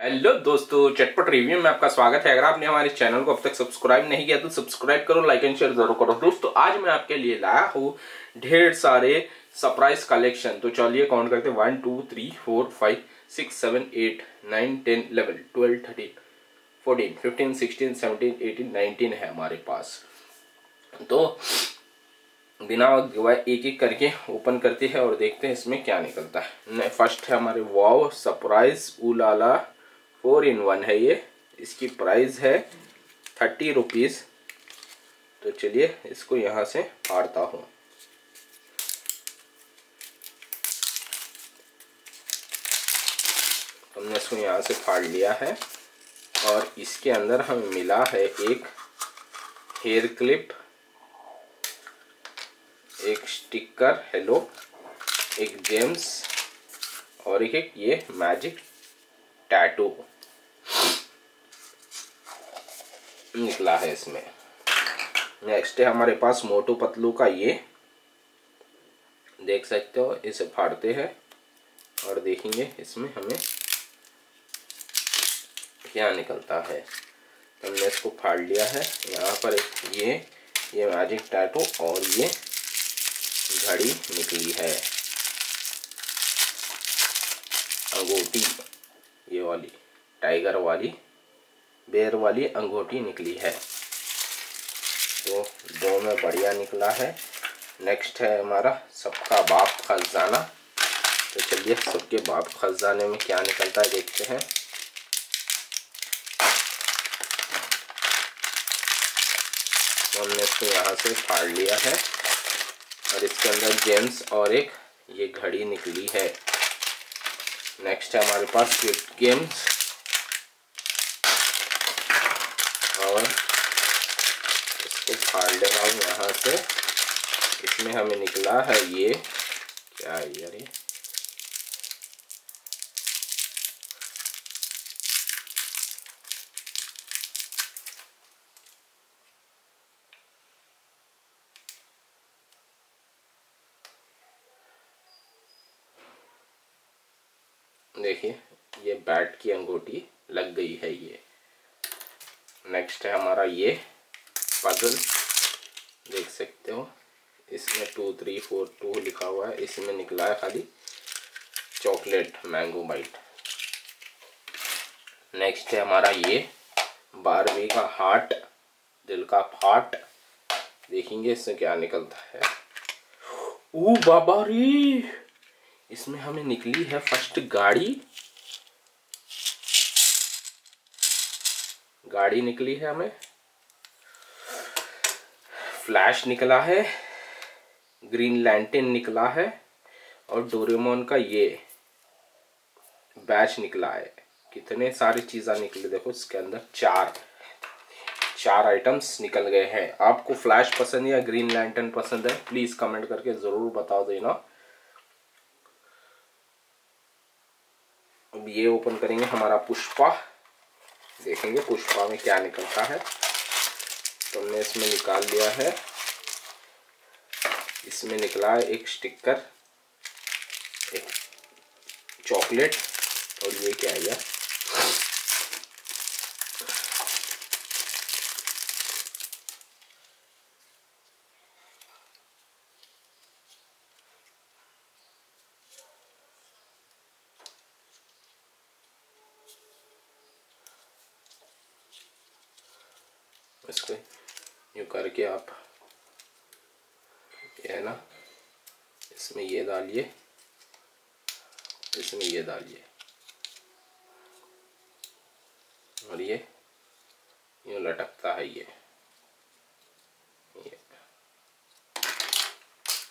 Hello दोस्तों, चटपट review में आपका स्वागत है। अगर आपने हमारे चैनल को अब तक सब्सक्राइब नहीं किया तो सब्सक्राइब करो लाइक एंड शेयर ज़रूर करो। दोस्तों, आज मैं आपके लिए लाया हूँ ढेर सारे सरप्राइज़ कलेक्शन तो चलिए काउंट करते one two three four five six seven eight nine ten eleven twelve thirteen fourteen fifteen sixteen seventeen eighteen nineteen है हमारे पास। तो बिना गवाए एक एक करके ओपन करते हैं और देखते हैं इसमें क्या निकलता है। फ़र्स्ट है हमारे wow surprise ooh la la four in one है ये। इसकी प्राइस है थर्टी रुपीज़ तो चलिए इसको यहाँ से फाड़ता हूँ। हमने इसको यहाँ से फाड़ लिया है और इसके अंदर हमें मिला है एक हेयर क्लिप एक स्टिकर हेलो एक जेम्स और एक, एक ये मैजिक टैटू। निकला है इसमें। नेक्स्ट है हमारे पास मोटू पतलू का ये। देख सकते हो, इसे फाड़ते हैं और देखेंगे इसमें हमें क्या निकलता है। हमने इसको फाड़ लिया है। यहाँ पर ये ये मैजिक टैटू और ये घड़ी निकली है। अंगूठी, ये वाली टाइगर वाली। बेर वाली अंगूठी निकली है। तो दो में बढ़िया निकला है। नेक्स्ट है हमारा सबका बाप खजाना। तो चलिए सबके बाप खजाने में क्या निकलता है देखते हैं। हमने इसको यहाँ से फाड़ लिया है। और इसके अंदर जेम्स और एक ये घड़ी निकली है। नेक्स्ट है हमारे पास गेम्स और इसको फाड़ रहा यहाँ से। इसमें हमें निकला है ये। क्या है यार ये? देखिए, ये बैट की अंगूठी लग गई है ये। नेक्स्ट है हमारा ये पजल देख सकते हो। इसमें टू थ्री फोर टू लिखा हुआ है। इसमें निकला है खाली चॉकलेट मैंगो बाइट नेक्स्ट है हमारा ये बारहवीं का हार्ट दिल का फाट देखेंगे इसमें क्या निकलता है। ओ बाबा रे! इसमें हमें निकली है फ़र्स्ट गाड़ी। गाड़ी निकली है हमें। फ्लैश निकला है, ग्रीन लैंटेन निकला है और डोरेमोन का ये बैच निकला है। कितने सारी चीज़ें निकली, देखो इसके अंदर चार चार आइटम्स निकल गए हैं। आपको फ्लैश पसंद या ग्रीन लैंटन पसंद है प्लीज़ कमेंट करके ज़रूर बता देना। अब ये ओपन करेंगे हमारा पुष्पा। देखेंगे पुष्पा में क्या निकलता है। तो हमने इसमें निकाल लिया है। इसमें निकला है एक स्टिकर, एक चॉकलेट, और ये क्या है इसको यूँ करके आप, ये है ना, इसमें ये डालिए, इसमें ये डालिए। और ये, यूँ लटकता है ये। ये।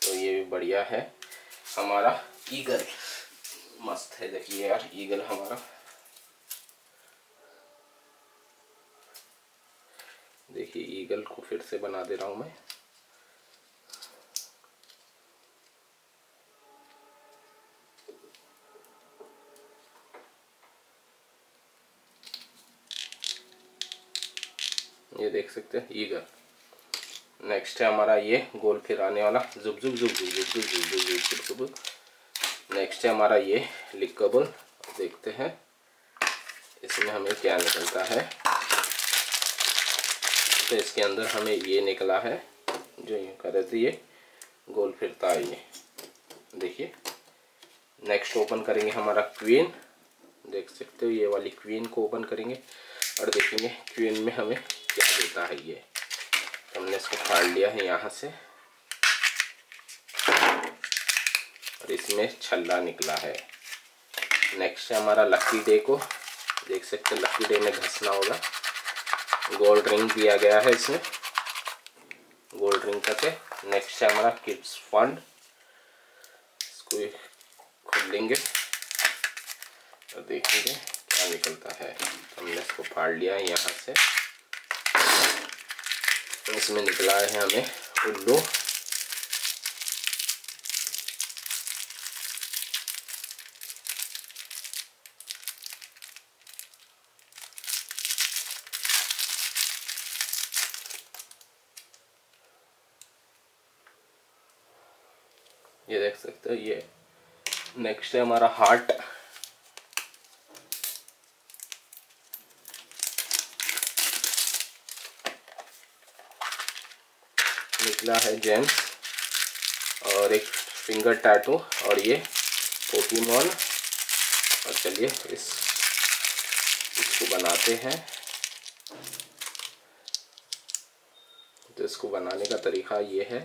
तो ये भी बढ़िया है। हमारा ईगल मस्त है। देखिए यार, ईगल हमारा देखिए ईगल को फिर से बना दे रहा हूँ मैं ये देख सकते हैं ईगल नेक्स्ट है हमारा ये गोल फिर आने वाला जुब जुब जुब जुब जुब जुब जुब जुब जुब जुब नेक्स्ट है हमारा ये लिकबल देखते हैं इसमें हमें क्या निकलता है तो इसके अंदर हमें ये निकला है, जो यूँ करे ये गोल फिरता है ये। देखिए नेक्स्ट ओपन करेंगे हमारा क्वीन देख सकते हो, ये वाली क्वीन को ओपन करेंगे और देखेंगे क्वीन में हमें क्या देता है ये। हमने इसको फाड़ लिया है यहाँ से। और इसमें छल्ला निकला है। नेक्स्ट है हमारा लक्की डे को। देख सकते हैं लक्की डे में घसना होगा। गोल्ड रिंग दिया गया है इसमें गोल्ड रिंग करके नेक्स्ट है हमारा किड्स फंड इसको खोल लेंगे। और देखेंगे क्या निकलता है। हमने इसको फाड़ लिया है यहाँ से। इसमें निकला है हमें उल्लू। ये देख सकते हो, ये नेक्स्ट है हमारा हार्ट निकला है जेम्स और एक फिंगर टैटू और ये पोकीमोन और चलिए इस, इसको बनाते हैं। तो इसको बनाने का तरीका ये है।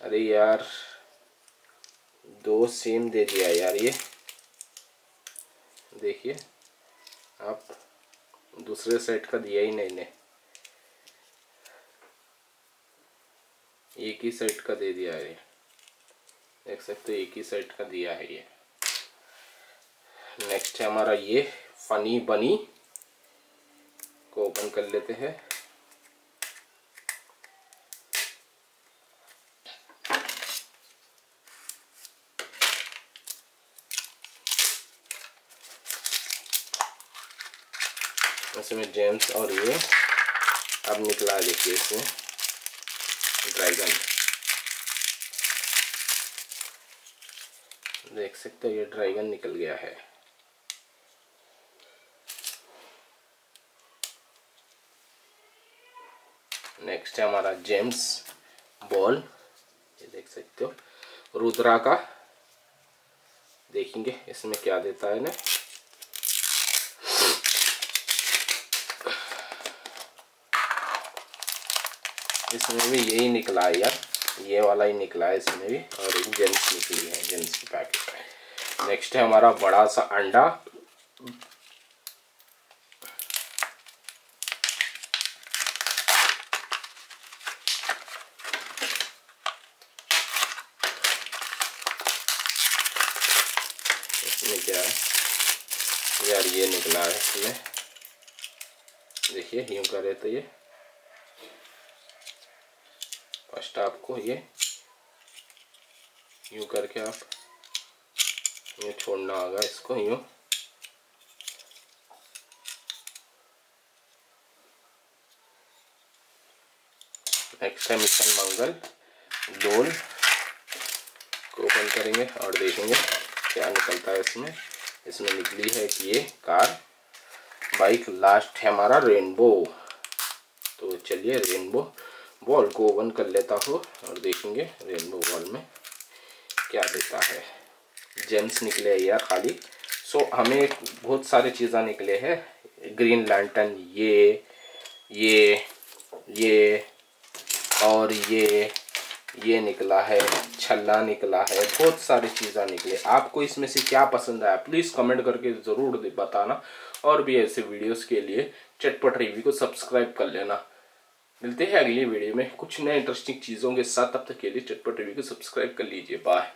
अरे यार दो सेम दे दिया यार ये। देखिए, आप दूसरे सेट का दिया ही नहीं ने एक ही सेट का दे दिया है देख सकते एक ही सेट का दिया है ये। नेक्स्ट है हमारा ये फनी बनी को ओपन कर लेते हैं। इसमें जेम्स और ये अब निकला देखिए इसमें ड्रैगन देख सकते हो ये ड्रैगन निकल गया है। नेक्स्ट है हमारा जेम्स बॉल ये देख सकते हो। रुद्रा का। देखेंगे इसमें क्या देता है ना इसमें भी यही निकला है यार। ये वाला ही निकला है इसमें भी और एक जेंट्स निकली है, जेंट्स की पैकेट नेक्स्ट है हमारा बड़ा सा अंडा। इसमें क्या है? यार ये निकला है इसमें। देखिए, यूँ करे तो ये। फ़र्स्ट आपको ये, यूँ करके आप यूँ छोड़ना होगा इसको यूँ। नेक्स्ट मंगल डोल को ओपन करेंगे और देखेंगे क्या निकलता है इसमें। इसमें निकली है कि ये कार, बाइक लास्ट है हमारा रेनबो। तो चलिए रेनबो बॉल को ओपन कर लेता हूँ और देखेंगे रेनबो बॉल में क्या देता है। जेम्स निकले यार खाली। सो हमें बहुत सारे चीज़ें निकले हैं। ग्रीन लैंटन ये ये ये, और ये ये निकला है, छल्ला निकला है, बहुत सारी चीज़ें निकले। आपको इसमें से क्या पसंद आया प्लीज़ कमेंट करके ज़रूर बताना। और भी ऐसे वीडियोस के लिए चटपट रिव्यू को सब्सक्राइब कर लेना। मिलते हैं अगली वीडियो में। कुछ नए इंटरेस्टिंग चीज़ों के साथ, तब तक के लिए चटपट रिव्यू को सब्सक्राइब कर लीजिए। बाय